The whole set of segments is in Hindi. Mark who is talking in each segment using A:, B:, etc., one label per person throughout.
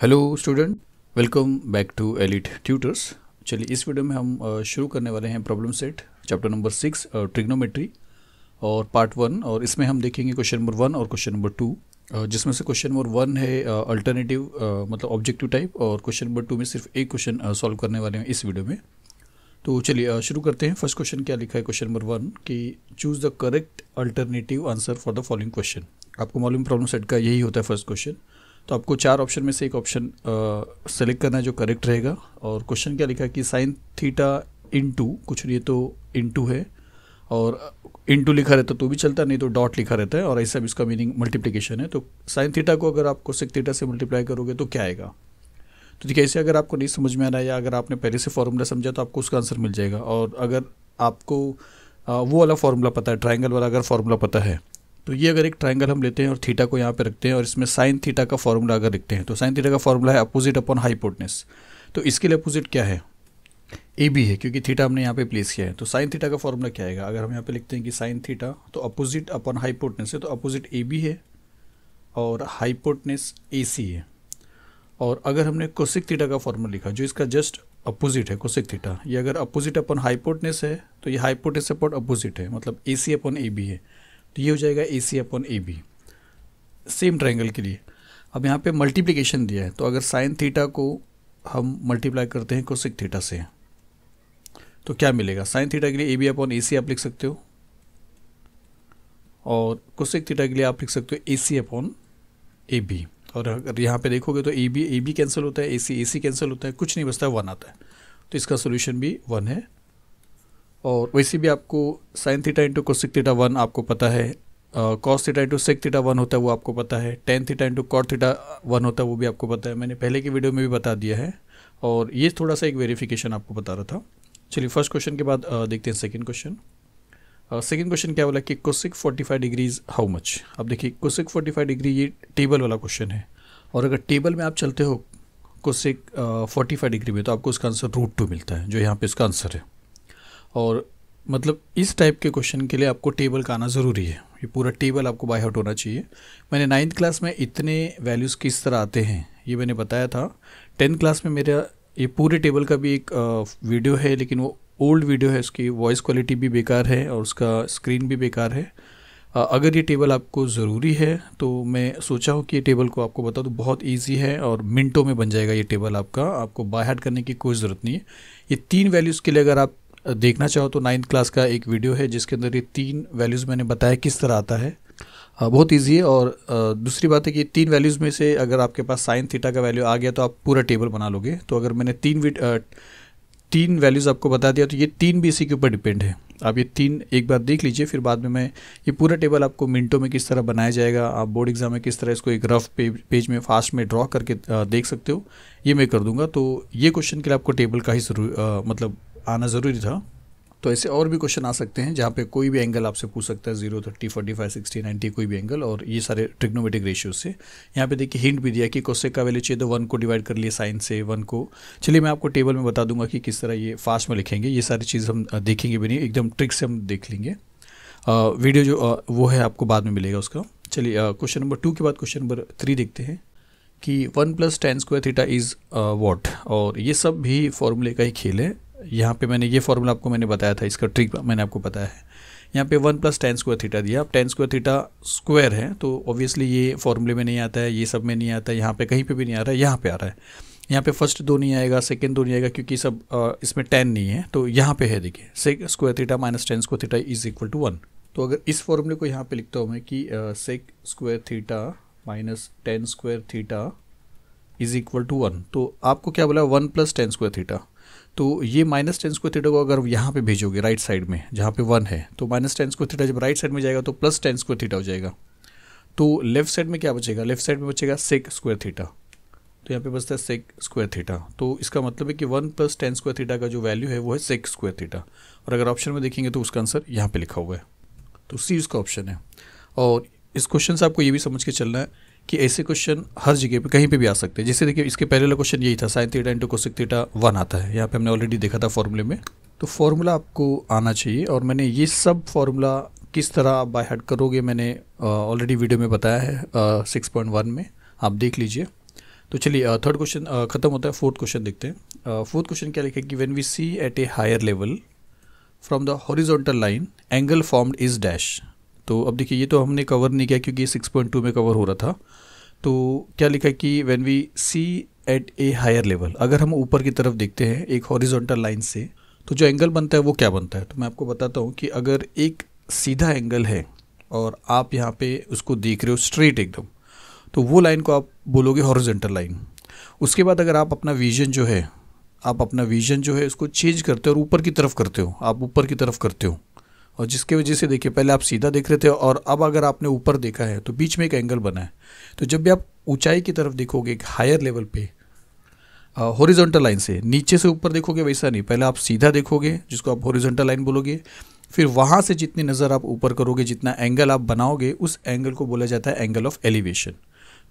A: Hello student welcome back to Elite Tutors चलिए, इस वीडियो में हम शुरू करने वाले हैं problem set chapter number six trigonometry और पार्ट वन और इसमें हम देखेंगे क्वेश्चन नंबर वन और क्वेश्चन नंबर टू जिसमें से क्वेश्चन नंबर वन है अल्टरनेटिव मतलब ऑब्जेक्टिव टाइप और क्वेश्चन नंबर टू में सिर्फ़ एक क्वेश्चन सॉल्व करने वाले हैं इस वीडियो में. तो चलिए शुरू करते हैं. फ़र्स्ट क्वेश्चन क्या लिखा है क्वेश्चन नंबर वन कि choose the correct alternative answer for the following question आपको मालूम प्रॉब्लम सेट का यही होता है फ़र्स्ट क्वेश्चन तो आपको चार ऑप्शन में से एक ऑप्शन सेलेक्ट करना है जो करेक्ट रहेगा। और क्वेश्चन क्या लिखा है कि साइन थीटा इन टू कुछ नहीं तो इन टू है। और इन टू लिखा रहता तो भी चलता, नहीं तो डॉट लिखा रहता है। और ऐसा भी इसका मीनिंग मल्टीप्लिकेशन है। तो साइन थीटा को अगर आप कोसेक थीटा से मल्टीप्लाई करोगे तो क्या आएगा? तो देखिए, ऐसे अगर आपको नहीं समझ में आ रहा है या अगर आपने पहले से फॉर्मूला समझा तो आपको उसका आंसर मिल जाएगा। और अगर आपको वो वाला फार्मूला पता है ट्राइंगल वाला अगर फार्मूला पता है तो ये अगर एक ट्राइंगल हम लेते हैं और थीटा को यहाँ पे रखते हैं और इसमें साइन थीटा का फॉर्मूला अगर लिखते हैं तो साइन थीटा का फॉर्मूला है अपोजिट अपॉन हाइपोटनेस तो इसके लिए अपोजिट क्या है? ए बी है, क्योंकि थीटा हमने यहाँ पे प्लेस किया है। तो साइन थीटा का फॉर्मूला क्या आएगा? अगर हम यहाँ पे लिखते हैं कि साइन थीटा तो अपोजिट अपॉन हाइपोटनेस है तो अपोजिट ए बी है और हाइपोटनेस ए सी है। और अगर हमने कोसिक थीटा का फॉर्मूला लिखा, जो इसका जस्ट अपोजिट है कोसिक थीटा ये अगर अपोजिट अपॉन हाइपोटनेस है तो ये हाइपोटनेस अपॉन अपोजिट है मतलब ए सी अपॉन ए बी है। तो ये हो जाएगा A C upon A B same triangle के लिए। अब यहाँ पे मल्टीप्लिकेशन दिया है तो अगर साइन थीटा को हम मल्टीप्लाई करते हैं कोसिक थीटा से। तो क्या मिलेगा? साइन थीटा के लिए ए बी अपॉन ए सी आप लिख सकते हो। और कोसिक थीटा के लिए आप लिख सकते हो ए सी अपॉन ए बी और अगर यहाँ पे देखोगे तो A B A B cancel होता है ए सी ए सी कैंसिल होता है, कुछ नहीं बचता है वन आता है। तो इसका सोल्यूशन भी वन है। और वैसे भी आपको sine theta into cosec theta one आपको पता है cos theta into sec theta one होता है वो आपको पता है tan theta into cot theta one होता है वो भी आपको पता है। मैंने पहले की वीडियो में भी बता दिया है और ये थोड़ा सा एक वेरिफिकेशन आपको बता रहा था। चलिए फ़र्स्ट क्वेश्चन के बाद अ, देखते हैं सेकेंड क्वेश्चन सेकेंड क्वेश्चन क्या बोला कि कोसिक 45 डिग्रीज हाउ मच अब देखिए कोसिक 45 डिग्री ये टेबल वाला क्वेश्चन है। और अगर टेबल में आप चलते हो कोसिक फोर्टी फाइव डिग्री में तो आपको उसका आंसर रूट टू मिलता है जो यहाँ पे इसका आंसर है। और मतलब इस टाइप के क्वेश्चन के लिए आपको टेबल का आना ज़रूरी है। ये पूरा टेबल आपको बाय आउट होना चाहिए। मैंने नाइन्थ क्लास में इतने वैल्यूज़ किस तरह आते हैं, ये मैंने बताया था। टेंथ क्लास में मेरा ये पूरे टेबल का भी एक वीडियो है, लेकिन वो ओल्ड वीडियो है, उसकी वॉइस क्वालिटी भी बेकार है और उसका स्क्रीन भी बेकार है। अगर ये टेबल आपको ज़रूरी है तो मैं सोचा हूँ कि ये टेबल को आपको बता दूँ, बहुत इजी है और मिनटों में बन जाएगा ये टेबल आपका। आपको बाय हार्ट करने की कोई ज़रूरत नहीं है। ये तीन वैल्यूज़ के लिए अगर आप देखना चाहो तो नाइन्थ क्लास का एक वीडियो है, जिसके अंदर ये तीन वैल्यूज़ मैंने बताया किस तरह आता है। बहुत इजी है और दूसरी बात है कि तीन वैल्यूज़ में से अगर आपके पास साइन थीटा का वैल्यू आ गया तो आप पूरा टेबल बना लोगे। तो अगर मैंने तीन तीन वैल्यूज़ आपको बता दिया तो ये तीन भी इसी के ऊपर डिपेंड है। आप ये तीन एक बार देख लीजिए, फिर बाद में मैं ये पूरा टेबल आपको मिनटों में किस तरह बनाया जाएगा, आप बोर्ड एग्ज़ाम में किस तरह इसको एक रफ पेज पेज में फास्ट में ड्रॉ करके देख सकते हो, ये मैं कर दूँगा। तो ये क्वेश्चन के लिए आपको टेबल का ही ज़रूर मतलब आना ज़रूरी था। तो ऐसे और भी क्वेश्चन आ सकते हैं जहाँ पे कोई भी एंगल आपसे पूछ सकता है zero thirty forty five sixty ninety कोई भी एंगल और ये सारे ट्रिग्नोमेटिक रेशियो से। यहाँ पे देखिए हिंट भी दिया कि कोसेक का वैल्यू चाहिए तो वन को डिवाइड कर लिए साइन से वन को। चलिए मैं आपको टेबल में बता दूँगा कि किस तरह ये फास्ट में लिखेंगे। ये सारी चीज़ हम देखेंगे भी नहीं एकदम ट्रिक से हम देख लेंगे। अ, वीडियो जो अ, वो है आपको बाद में मिलेगा उसका। चलिए क्वेश्चन नंबर टू के बाद क्वेश्चन नंबर थ्री देखते हैं कि one plus tan square theta is what और ये सब भी फॉर्मूले का ही खेल है। यहाँ पे मैंने ये फॉर्मूला आपको मैंने बताया था, इसका ट्रिक मैंने आपको बताया है। यहाँ पे one plus tan square theta दिया। अब टेन स्क्वायर थीटा स्क्वायर है तो ऑब्वियसली ये फॉर्मूले में नहीं आता है, ये सब में नहीं आता है, यहाँ पे कहीं पे भी नहीं आ रहा है, यहाँ पे आ रहा है। यहाँ पे फ़र्स्ट दो नहीं आएगा सेकंड दो नहीं आएगा, क्योंकि सब इसमें टेन नहीं है तो यहाँ पे है देखिए sec square theta minus tan square theta is equal to one तो अगर इस फॉर्मूले को यहाँ पे लिखता हूँ मैं कि sec square theta minus tan square theta is equal to one तो आपको क्या बोला? One plus tan square theta तो ये माइनस टेन स्क्वायर थीटा को अगर यहाँ पे भेजोगे राइट साइड में, जहाँ पे वन है तो माइनस टेन स्क्वायर थीटा जब राइट साइड में जाएगा तो प्लस टेन स्क्वायर थीटा हो जाएगा। तो लेफ़्ट साइड में क्या बचेगा? लेफ़्ट साइड में बचेगा सेक स्क्वायर थीटा तो यहाँ पे बचता है सेक स्क्वायर थीटा तो इसका मतलब है कि one plus tan square theta का जो वैल्यू है वो है सेक स्क्वायर थीटा और अगर ऑप्शन में देखेंगे तो उसका आंसर यहाँ पर लिखा हुआ है। तो सी उसका ऑप्शन है। और इस क्वेश्चन से आपको ये भी समझ के चलना है कि ऐसे क्वेश्चन हर जगह पे कहीं पे भी आ सकते हैं। जैसे देखिए, इसके पहले वाला क्वेश्चन यही था sine theta into cosec theta one आता है। यहाँ पे हमने ऑलरेडी देखा था फॉर्मूले में। तो फॉर्मूला आपको आना चाहिए और मैंने ये सब फॉर्मूला किस तरह आप बाय हार्ट करोगे मैंने ऑलरेडी वीडियो में बताया है सिक्स पॉइंट वन में। आप देख लीजिए। तो चलिए थर्ड क्वेश्चन खत्म होता है फोर्थ क्वेश्चन देखते हैं। फोर्थ क्वेश्चन क्या लिखा है कि when we see at a higher level from the horizontal line angle formed is dash तो अब देखिए, ये तो हमने कवर नहीं किया क्योंकि सिक्स पॉइंट टू में कवर हो रहा था। तो क्या लिखा है कि when we see at a higher level अगर हम ऊपर की तरफ़ देखते हैं एक हॉरिजॉन्टल लाइन से तो जो एंगल बनता है वो क्या बनता है? तो मैं आपको बताता हूँ कि अगर एक सीधा एंगल है और आप यहाँ पे उसको देख रहे हो स्ट्रेट एकदम तो वो लाइन को आप बोलोगे हॉरिजेंटल लाइन उसके बाद अगर आप अपना विजन जो है, आप अपना विजन जो है उसको चेंज करते हो और ऊपर की तरफ़ करते हो, आप ऊपर की तरफ़ करते हो और जिसके वजह से देखिए, पहले आप सीधा देख रहे थे और अब अगर आपने ऊपर देखा है तो बीच में एक एंगल बना है। तो जब भी आप ऊंचाई की तरफ़ देखोगे एक हायर लेवल पे हॉरिजॉन्टल लाइन से, नीचे से ऊपर देखोगे वैसा नहीं। पहले आप सीधा देखोगे, जिसको आप हॉरिजॉन्टल लाइन बोलोगे, फिर वहाँ से जितनी नज़र आप ऊपर करोगे, जितना एंगल आप बनाओगे, उस एंगल को बोला जाता है एंगल ऑफ़ एलिवेशन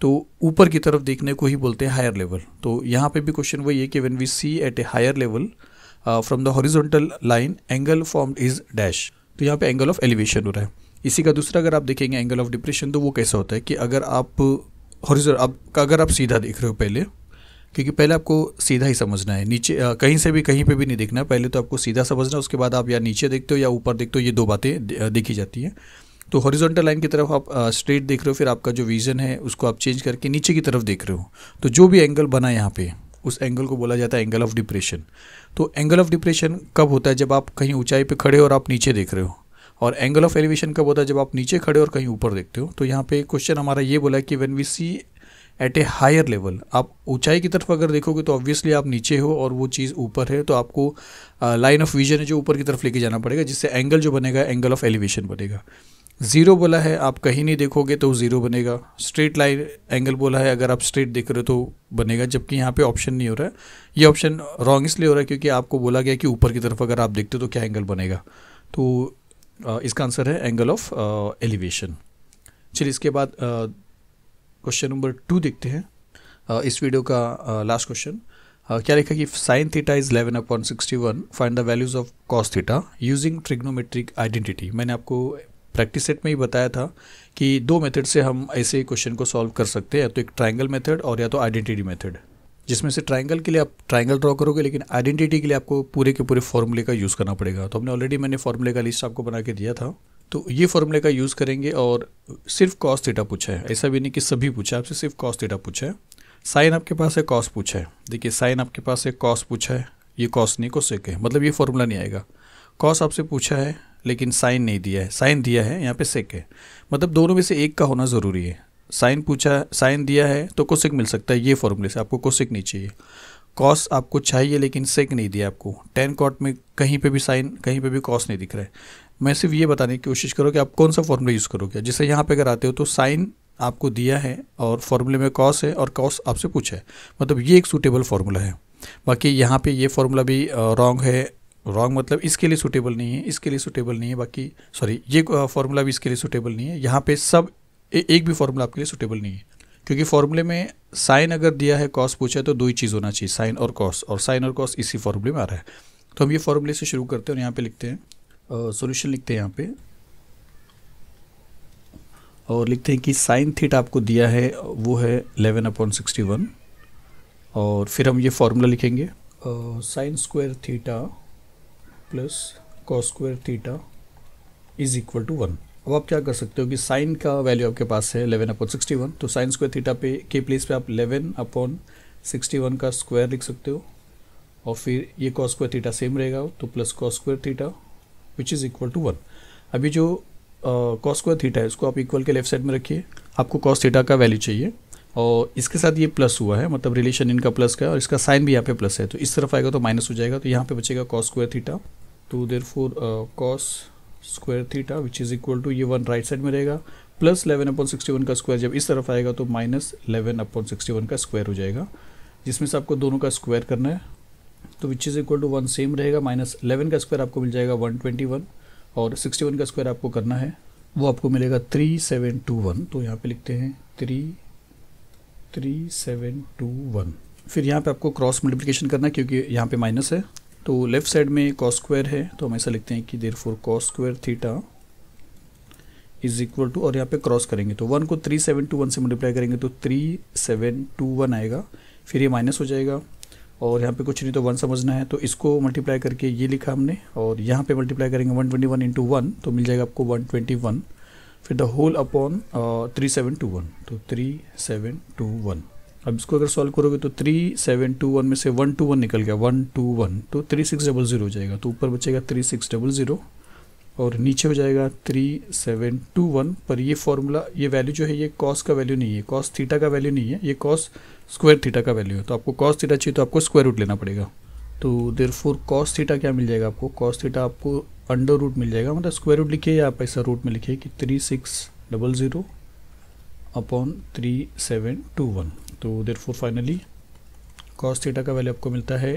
A: तो ऊपर की तरफ़ देखने को ही बोलते हैं हायर लेवल तो यहाँ पे भी क्वेश्चन वही है कि when we see at a higher level from the horizontal line angle form is dash तो यहाँ पे एंगल ऑफ़ एलिवेशन हो रहा है। इसी का दूसरा अगर आप देखेंगे एंगल ऑफ़ डिप्रेशन तो वो कैसा होता है कि अगर आप हॉरिजॉन अब अगर आप सीधा देख रहे हो पहले क्योंकि पहले आपको सीधा ही समझना है। नीचे आ, कहीं से भी कहीं पे भी नहीं देखना। पहले तो आपको सीधा समझना उसके बाद आप या नीचे देखते हो या ऊपर देखते हो ये दो बातें देखी जाती हैं। तो हॉरिजॉन्टल लाइन की तरफ़ आप स्ट्रेट देख रहे हो फिर आपका जो विजन है उसको आप चेंज करके नीचे की तरफ़ देख रहे हो। तो जो भी एंगल बना यहाँ पे उस एंगल को बोला जाता है एंगल ऑफ़ डिप्रेशन तो एंगल ऑफ़ डिप्रेशन कब होता है? जब आप कहीं ऊंचाई पे खड़े हो और आप नीचे देख रहे हो। और एंगल ऑफ़ एलिवेशन कब होता है? जब आप नीचे खड़े और कहीं ऊपर देखते हो। तो यहाँ पे क्वेश्चन हमारा ये बोला है कि when we see at a higher level आप ऊंचाई की तरफ़ अगर देखोगे तो ऑब्वियसली आप नीचे हो और वो चीज़ ऊपर है। तो आपको लाइन ऑफ़ विजन है जो ऊपर की तरफ़ लेके जाना पड़ेगा, जिससे एंगल जो बनेगा एंगल ऑफ़ एलिवेशन बनेगा। ज़ीरो बोला है, आप कहीं नहीं देखोगे तो ज़ीरो बनेगा। स्ट्रेट लाइन एंगल बोला है, अगर आप स्ट्रेट देख रहे हो तो बनेगा, जबकि यहाँ पे ऑप्शन नहीं हो रहा है। ये ऑप्शन रॉन्ग इसलिए हो रहा है क्योंकि आपको बोला गया कि ऊपर की तरफ़ अगर आप देखते हो तो क्या एंगल बनेगा? तो इसका आंसर है एंगल ऑफ़ एलिवेशन चलिए इसके बाद क्वेश्चन नंबर टू देखते हैं। इस वीडियो का लास्ट क्वेश्चन क्या लिखा कि sine theta is eleven upon sixty one find the values of cos theta using trigonometric identity मैंने आपको प्रैक्टिस सेट में ही बताया था कि दो मेथड से हम ऐसे क्वेश्चन को सॉल्व कर सकते हैं, या तो एक ट्राइंगल मेथड और या तो आइडेंटिटी मेथड जिसमें से ट्राइंगल के लिए आप ट्राइंगल ड्रॉ करोगे, लेकिन आइडेंटिटी के लिए आपको पूरे के पूरे फॉर्मूले का यूज़ करना पड़ेगा। तो हमने ऑलरेडी मैंने फॉर्मूले का लिस्ट आपको बना के दिया था। तो ये फॉर्मूले का यूज़ करेंगे और सिर्फ़ कॉस थीटा पूछा है। ऐसा भी नहीं कि सभी पूछा आपसे सिर्फ़ कॉस थीटा पूछा है। साइन आपके पास है कॉस पूछा है। देखिए साइन आपके पास है कॉस पूछा है। ये कॉस नहीं कोसेक है। मतलब ये फॉर्मूला नहीं आएगा। कॉस आपसे पूछा है लेकिन साइन नहीं दिया है। साइन दिया है, यहाँ पे सेक है। मतलब दोनों में से एक का होना ज़रूरी है। साइन पूछा, साइन दिया है तो कोसिक मिल सकता है, ये फॉर्मूले से आपको कोसिक नहीं चाहिए। कॉस आपको चाहिए लेकिन सेक नहीं दिया आपको। टेन कॉट में कहीं पे भी साइन, कहीं पे भी कॉस नहीं दिख रहा है। मैं सिर्फ़ ये बताने की कोशिश करो कि आप कौन सा फॉर्मूला यूज़ करोगे? जैसे यहाँ पे अगर आते हो तो साइन आपको दिया है और फॉर्मूले में कॉस है और कॉस आपसे पूछा है। मतलब ये एक सूटेबल फार्मूला है। बाकी यहाँ पे ये फार्मूला भी रॉन्ग है रॉन्ग मतलब इसके लिए सूटेबल नहीं है इसके लिए सूटेबल नहीं है बाकी सॉरी ये फार्मूला भी इसके लिए सूटेबल नहीं है। यहाँ पे सब ए, एक भी फार्मूला आपके लिए सूटेबल नहीं है। क्योंकि फार्मूले में साइन अगर दिया है कॉस पूछा है तो दो ही चीज़ होना चाहिए साइन और कॉस और साइन और कॉस इसी फार्मूले में आ रहा है। तो हम ये फार्मूले से शुरू करते हैं और यहाँ पर लिखते हैं सोल्यूशन लिखते हैं यहाँ पे। और लिखते हैं कि साइन थीटा आपको दिया है वो है एलेवन अपॉन सिक्सटी वन और फिर हम ये फार्मूला लिखेंगे sine square theta plus cos square theta is equal to one अब आप क्या कर सकते हो कि साइन का वैल्यू आपके पास है एलेवन अपॉन सिक्सटी वन तो साइन स्क्वायर थीटा पे, के प्लेस पे आप एलेवन अपॉन सिक्सटी वन का स्क्वायर लिख सकते हो, और फिर ये कॉस स्क्वायर थीटा सेम रहेगा तो plus cos square theta which is equal to one अभी जो कॉस स्क्वायर थीटा है, उसको आप इक्वल के लेफ़्ट साइड में रखिए, आपको कॉस थीटा का वैल्यू चाहिए, और इसके साथ ये प्लस हुआ है मतलब रिलेशन इनका प्लस का है, और इसका साइन भी यहाँ पे प्लस है तो इस तरफ़ आएगा तो माइनस हो जाएगा तो यहाँ पे बचेगा कॉस स्क्वायर थीटा तो therefore cos square theta which is equal to ये वन राइट साइड में रहेगा plus eleven upon sixty one का स्क्वायर जब इस तरफ़ आएगा तो minus eleven upon sixty one का स्क्वायर हो जाएगा, जिसमें से आपको दोनों का स्क्वायर करना है तो which is equal to one same रहेगा माइनस इलेवन का स्क्वायर आपको मिल जाएगा वन ट्वेंटी वन और सिक्सटी वन का स्क्वायर आपको करना है, वो आपको मिलेगा थ्री सेवन टू वन तो यहाँ पे लिखते हैं three three seven two one फिर यहाँ पे आपको क्रॉस मल्टीप्लिकेशन करना है, क्योंकि यहाँ पे माइनस है। तो लेफ़्ट साइड में कॉस स्क्वायर है तो हम ऐसा लिखते हैं कि therefore cos square theta is equal to और यहाँ पे क्रॉस करेंगे तो वन को थ्री सेवन टू वन से मल्टीप्लाई करेंगे तो थ्री सेवन टू वन आएगा, फिर ये माइनस हो जाएगा, और यहाँ पे कुछ नहीं तो वन समझना है तो इसको मल्टीप्लाई करके ये लिखा हमने, और यहाँ पे मल्टीप्लाई करेंगे one twenty one into one तो मिल जाएगा आपको वन ट्वेंटी वन फिर the whole upon three seven two one तो थ्री सेवन टू वन अब इसको अगर सॉल्व करोगे तो थ्री सेवन टू वन में से वन टू वन निकल गया। वन टू वन तो थ्री सिक्स डबल ज़ीरो हो जाएगा। तो ऊपर बचेगा थ्री सिक्स डबल ज़ीरो और नीचे हो जाएगा थ्री सेवन टू वन पर ये फार्मूला ये वैल्यू जो है, ये कॉस का वैल्यू नहीं है। कॉस थीटा का वैल्यू नहीं है। ये कॉस स्क्वायर थीटा का वैल्यू है। तो आपको कॉस थीटा चाहिए तो आपको स्क्वायर रूट लेना पड़ेगा। तो देर फोर कॉस थीटा क्या मिल जाएगा आपको? कॉस थीटा आपको अंडर रूट मिल जाएगा। मतलब स्क्वायर रूट लिखिए या आप ऐसा रूट में लिखिए कि three six double zero upon three seven two one तो therefore finally cos theta का वैल्यू आपको मिलता है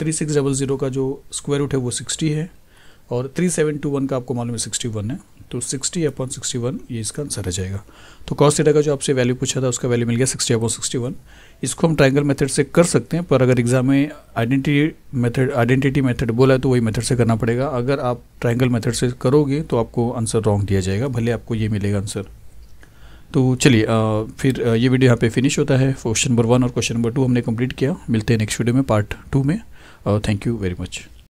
A: थ्री सिक्स डबल ज़ीरो का जो स्क्वायर रूट है वो सिक्सटी है और थ्री सेवन टू वन का आपको मालूम है सिक्सटी वन है। तो सिक्सटी अपॉन सिक्सटी वन ये इसका आंसर आ जाएगा। तो कॉस थीटा का जो आपसे वैल्यू पूछा था उसका वैल्यू मिल गया सिक्सटी अपॉन सिक्सटी वन इसको हम ट्राइंगल मेथड से कर सकते हैं, पर अगर एग्ज़ाम में आइडेंटिटी मेथड आइडेंटिटी मेथड बोला है तो वही मेथड से करना पड़ेगा। अगर आप ट्राइंगल मेथड से करोगे तो आपको आंसर रॉन्ग दिया जाएगा। भले आपको ये मिलेगा आंसर तो चलिए फिर ये वीडियो यहाँ पे फिनिश होता है। क्वेश्चन नंबर वन और क्वेश्चन नंबर टू हमने कंप्लीट किया। मिलते हैं नेक्स्ट वीडियो में पार्ट टू में। Thank you very much